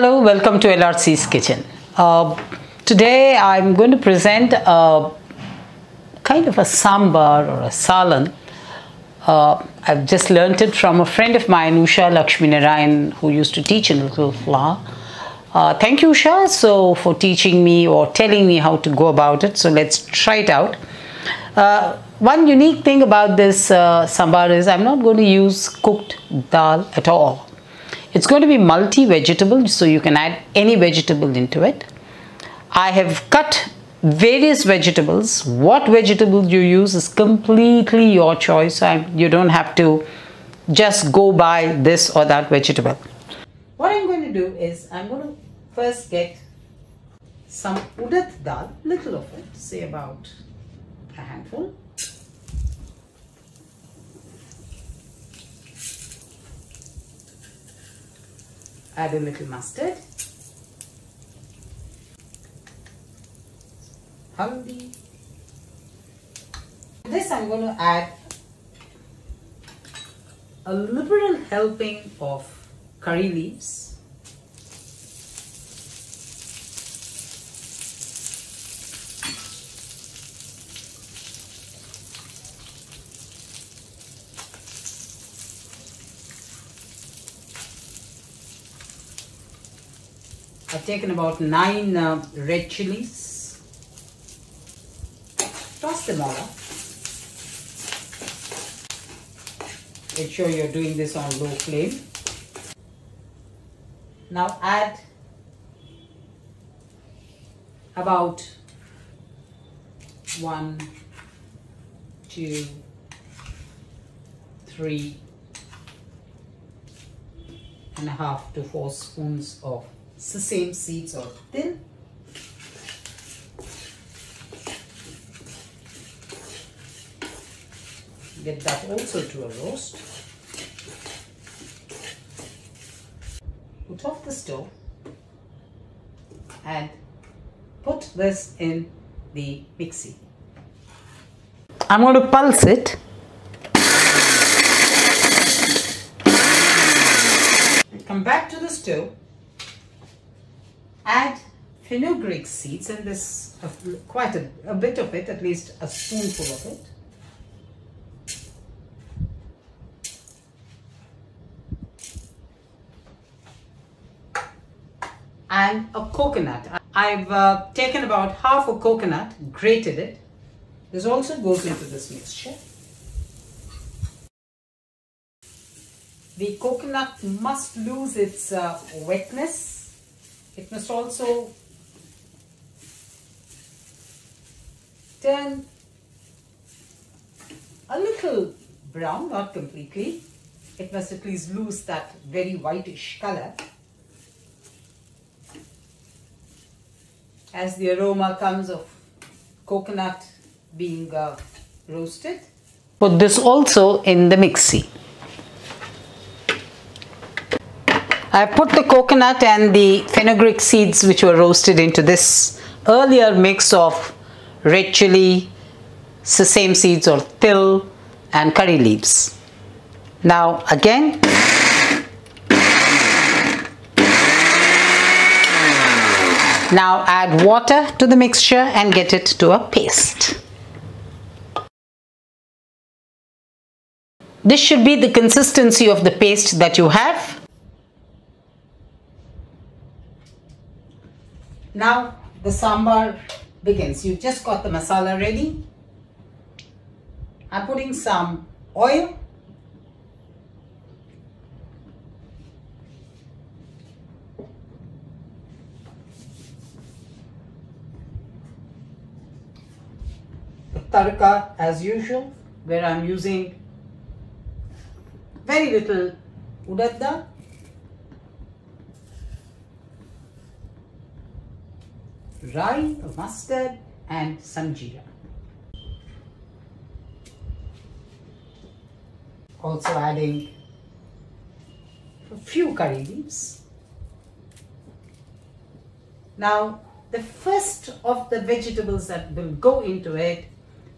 Hello, welcome to LRC's Kitchen. Uh, today I'm going to present a kind of a sambar or a salan. Uh, I've just learnt it from a friend of mine, Usha Lakshmi Narayan, who used to teach in Little Flower. Uh, thank you, Usha, so for teaching me or telling me how to go about it. So let's try it out. Uh, one unique thing about this uh, sambar is I'm not going to use cooked dal at all. It's going to be multi-vegetable, so you can add any vegetable into it. I have cut various vegetables. What vegetable you use is completely your choice. You don't have to just go by this or that vegetable. What I'm going to do is I'm going to first get some udad dal, little of it, say about a handful. Add a little mustard. Haldi. This I'm going to add a liberal helping of curry leaves. I've taken about nine uh, red chilies. Toss them all up. Make sure you're doing this on low flame. Now add about one, two, three and a half to four spoons of sesame seeds or til. Get that also to a roast. Put off the stove and put this in the mixie. I'm going to pulse it. Come back to the stove add fenugreek seeds and this uh, quite a, a bit of it at least a spoonful of it. And a coconut. I've uh, taken about half a coconut grated it. This also goes into this mixture. The coconut must lose its uh, wetness it must also turn a little brown, not completely. It must at least lose that very whitish color. As the aroma comes of coconut being uh, roasted. Put this also in the mixie. I put the coconut and the fenugreek seeds which were roasted into this earlier mix of red chili, sesame seeds or til and curry leaves. Now again Now add water to the mixture and get it to a paste. This should be the consistency of the paste that you have Now the sambar begins. You've just got the masala ready. I'm putting some oil. The tarka as usual where I'm using very little udad rye, mustard and jeera. Also adding a few curry leaves. Now the first of the vegetables that will go into it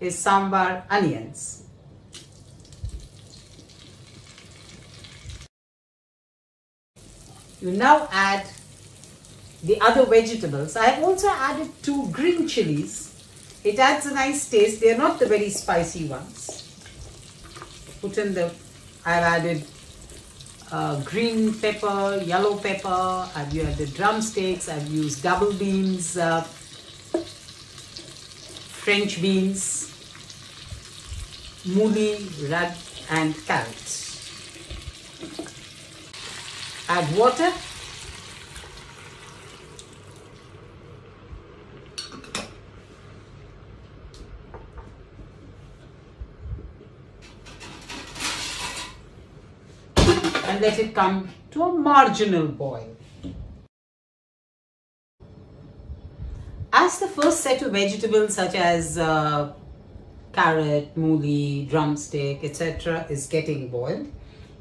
is sambar onions. You now add the other vegetables, I also added two green chilies. It adds a nice taste. They are not the very spicy ones. Put in the, I've added uh, green pepper, yellow pepper, I've used the drumsticks, I've used double beans, uh, French beans, mooli, red and carrots. Add water. Let it come to a marginal boil. As the first set of vegetables such as uh, carrot, mooli, drumstick, etc. is getting boiled,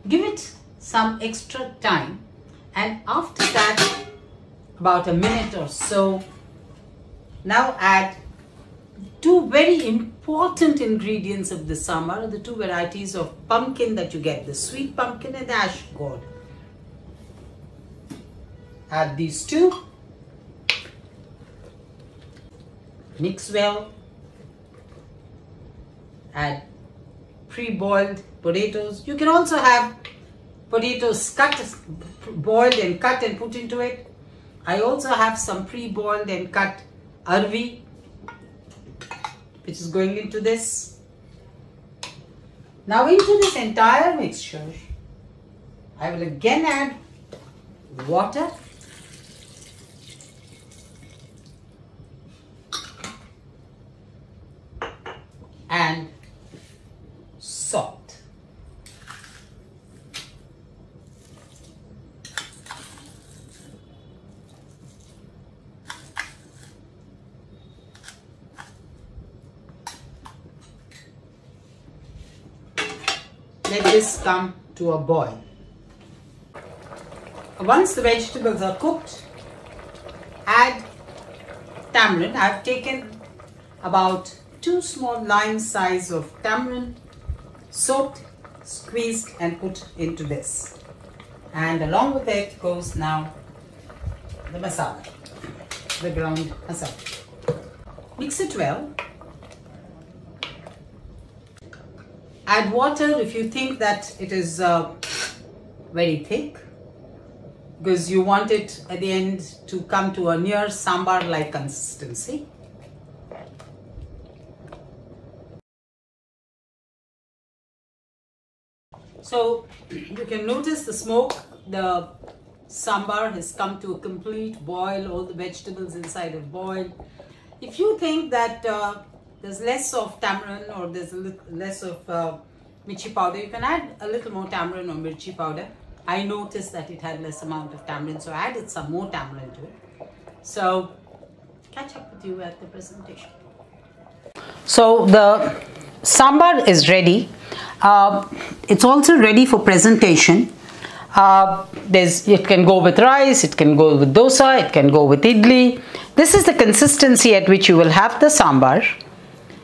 give it some extra time and after that about a minute or so now add two very important ingredients of the sambar are the two varieties of pumpkin that you get the sweet pumpkin and the ash gourd. Add these two. Mix well. Add pre-boiled potatoes. You can also have potatoes cut, boiled and cut and put into it. I also have some pre-boiled and cut arvi which is going into this. Now into this entire mixture, I will again add water and this come to a boil. Once the vegetables are cooked, add tamarind. I've taken about two small lime size of tamarind, soaked, squeezed and put into this. And along with it goes now the masala, the ground masala. Mix it well Add water if you think that it is uh, very thick because you want it at the end to come to a near sambar like consistency. So you can notice the smoke, the sambar has come to a complete boil, all the vegetables inside have boiled. If you think that uh, there's less of tamarind or there's less of uh, mirchi powder. You can add a little more tamarind or mirchi powder. I noticed that it had less amount of tamarind, so I added some more tamarind to it. So, catch up with you at the presentation. So, the sambar is ready. Uh, it's also ready for presentation. Uh, there's, it can go with rice, it can go with dosa, it can go with idli. This is the consistency at which you will have the sambar.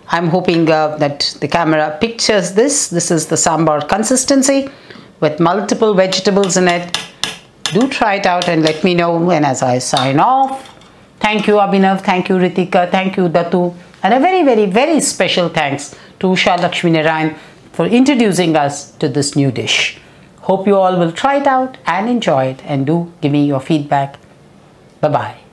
I'm hoping uh, that the camera pictures this. This is the sambar consistency with multiple vegetables in it. Do try it out and let me know when as I sign off. Thank you Abhinav, thank you Ritika, thank you Dattu and a very very very special thanks to Usha Lakshmi Narayan for introducing us to this new dish. Hope you all will try it out and enjoy it and do give me your feedback. Bye-bye.